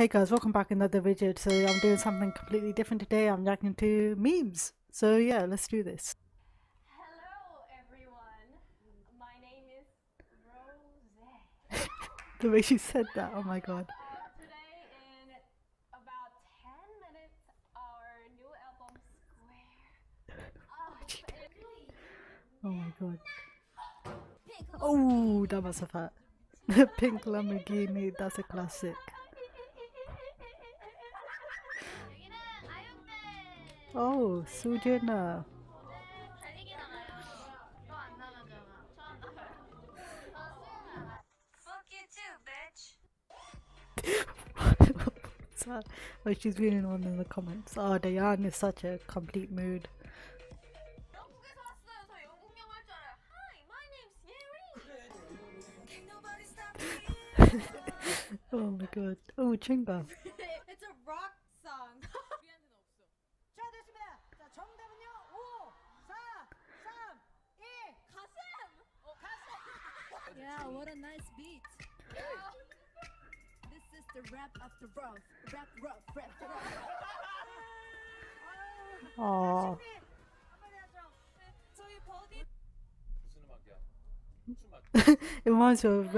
Hey guys, welcome back another video. So I'm doing something completely different today. I'm reacting to memes. So yeah, let's do this. Hello, everyone. My name is Rose. The way she said that, oh my god. Uh, today, in about 10 minutes, our new album Square. Oh, Oh my god. Oh, that was a fat. The pink Lamborghini, that's a classic. Oh, Sujana. that? Oh, she's reading one in the comments. Oh, Dahyun is such a complete mood. oh my god. Oh, Chungha. 정답은요. 5, 4, 3, 2. 가슴. 어, 가슴. Yeah, what a nice beat. This is the rap of the rough. Rap rough, rap rough. Oh. 준비.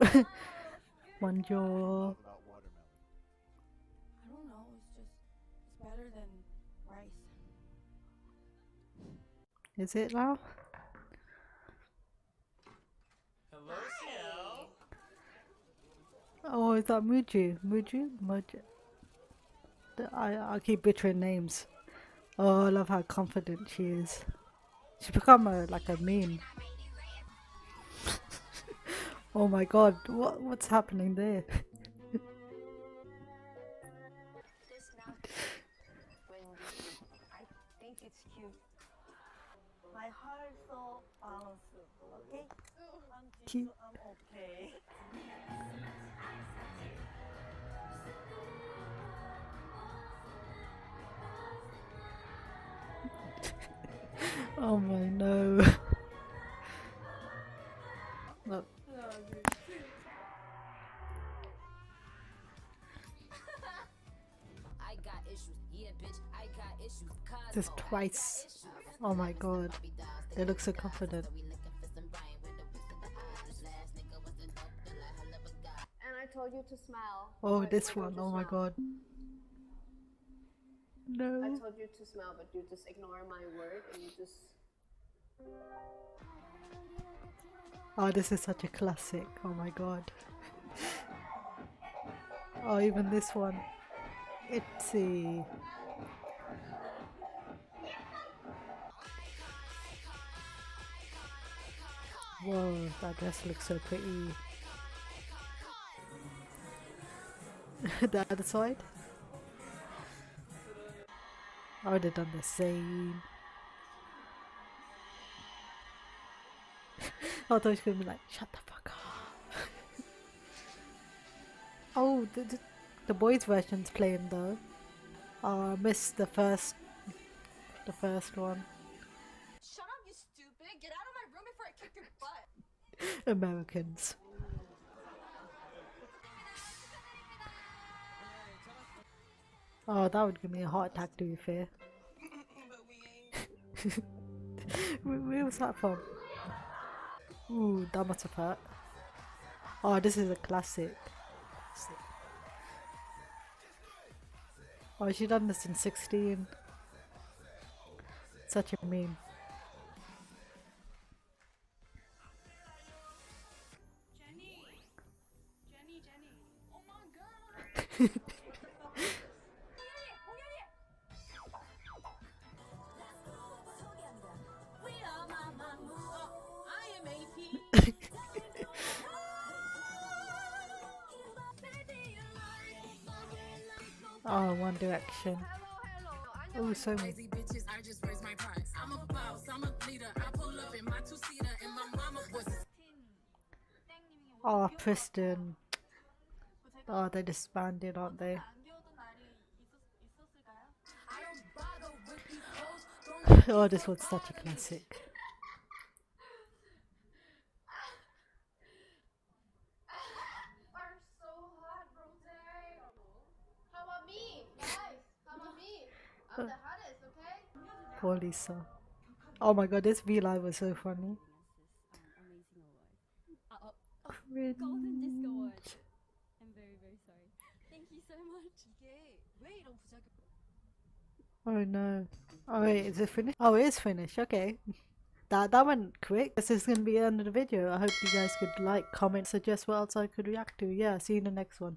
한번 해야 Is it now? Hello, Ciel. Oh, is that Muju? Muju? Muju? I, I keep butchering names. Oh, I love how confident she is. She's become a, like a meme. oh my god, what what's happening there? My heart so bounces, okay? I'm Cute. Jisoo, I'm okay. Oh my no. Look, I got issues. Yeah, bitch, I got issues. Cause this twice. Oh my god. They look so confident. And I told you to smile. Oh, this one. Oh my god. I No. told you to smile, but you just ignore my word and you just. Oh, this is such a classic. Oh my god. Oh, even this one. Itzy. Whoa, that dress looks so pretty. the other side? I would have done the same. I thought she was gonna be like, shut the fuck up. oh, the, the, the boys' version's playing though. Oh, I missed the first, the first one. Shut up, you stupid! Get out of my room before I kick your butt! Americans. Oh, that would give me a heart attack to be fair. where, where was that from? Ooh, that must have hurt. Oh, this is a classic. Oh, she done this in 16. Such a meme. Oh, One Direction. Oh, so many. Bitches, I just raise my price. I'm a boss, I'm a leader. I pull up in my two seater, and my mama was Oh. Oh, they disbanded, aren't they? oh, this one's such a classic. Poor Lisa. Oh my god, this V Live was so funny. Golden Oh no. Oh wait, is it finished? Oh, it is finished. Okay. That that went quick. This is gonna be the end of the video. I hope you guys could like, comment, suggest what else I could react to. Yeah, see you in the next one.